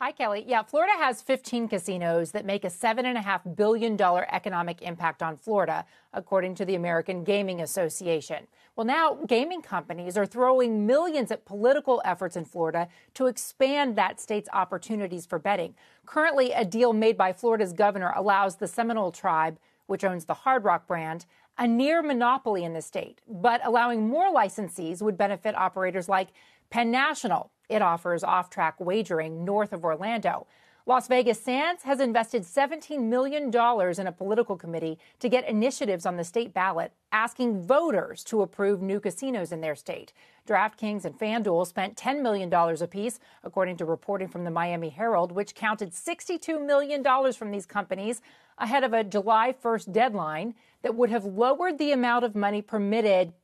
Hi, Kelly. Yeah, Florida has 15 casinos that make a $7.5 billion economic impact on Florida, according to the American Gaming Association. Well, now gaming companies are throwing millions at political efforts in Florida to expand that state's opportunities for betting. Currently, a deal made by Florida's governor allows the Seminole tribe, which owns the Hard Rock brand, a near monopoly in the state. But allowing more licensees would benefit operators like Penn National. It offers off track wagering north of Orlando. Las Vegas Sands has invested $17 million in a political committee to get initiatives on the state ballot asking voters to approve new casinos in their state. DraftKings and FanDuel spent $10 million apiece, according to reporting from the Miami Herald, which counted $62 million from these companies ahead of a July 1st deadline that would have lowered the amount of money permitted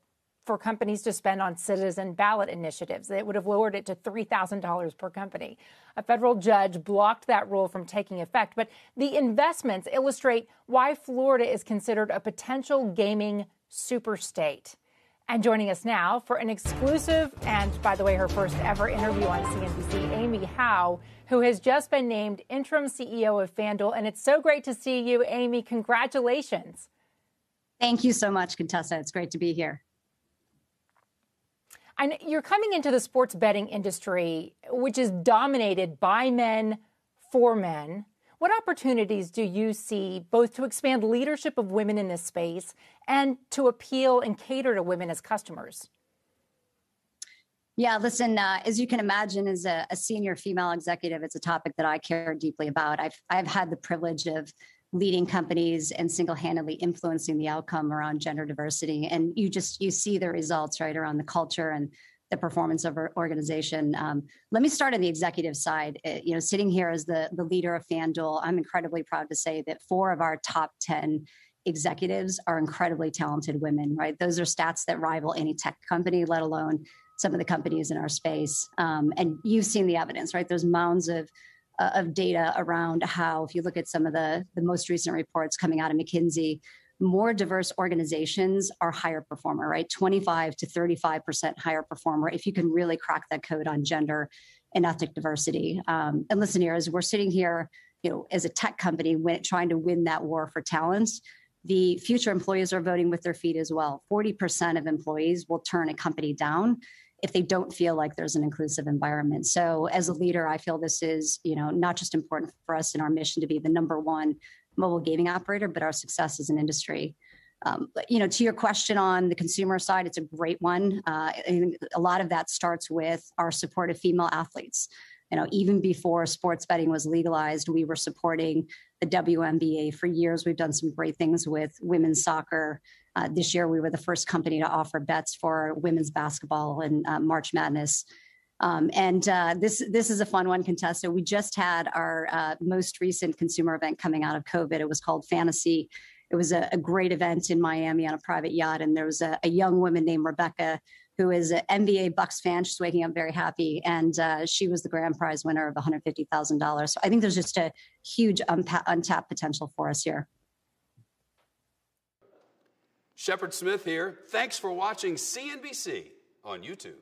for companies to spend on citizen ballot initiatives. It would have lowered it to $3,000 per company. A federal judge blocked that rule from taking effect, but the investments illustrate why Florida is considered a potential gaming superstate. And joining us now for an exclusive and, by the way, her first ever interview on CNBC, Amy Howe, who has just been named interim CEO of FanDuel. And it's so great to see you, Amy. Congratulations. Thank you so much, Contessa. It's great to be here. And you're coming into the sports betting industry, which is dominated by men for men. What opportunities do you see both to expand leadership of women in this space and to appeal and cater to women as customers? Yeah, listen, uh, as you can imagine, as a, a, senior female executive, it's a topic that I care deeply about. I've, I've had the privilege of leading companies and single-handedly influencing the outcome around gender diversity. And you just you see the results right around the culture and the performance of our organization. Um, let me start on the executive side. Uh, you know sitting here as the the leader of fanduel i'm incredibly proud to say that four of our top 10 executives are incredibly talented women right? Those are stats that rival any tech company let alone some of the companies in our space. Um, and you've seen the evidence right? There's mounds of uh, of data around how, if you look at some of the, the most recent reports coming out of McKinsey, more diverse organizations are higher performer, right? 25 to 35% higher performer if you can really crack that code on gender and ethnic diversity. Um, and listen here, as we're sitting here, you know, as a tech company, when trying to win that war for talents, the future employees are voting with their feet as well. 40% of employees will turn a company down if they don't feel like there's an inclusive environment. So as a leader, I feel this is, you know, not just important for us in our mission to be the number one mobile gaming operator, but our success as an industry. Um, you know, to your question on the consumer side, it's a great one. Uh, a lot of that starts with our support of female athletes. You know, even before sports betting was legalized, we were supporting the WNBA for years. We've done some great things with women's soccer, uh, this year, we were the first company to offer bets for women's basketball and uh, March Madness. Um, and uh, this this is a fun one, Contessa. We just had our uh, most recent consumer event coming out of COVID. It was called Fantasy. It was a, a great event in Miami on a private yacht, and there was a, a young woman named Rebecca who is an NBA Bucks fan. She's waking up very happy, and uh, she was the grand prize winner of $150,000. So I think there's just a huge untapped potential for us here. Shepard Smith here. Thanks for watching CNBC on YouTube.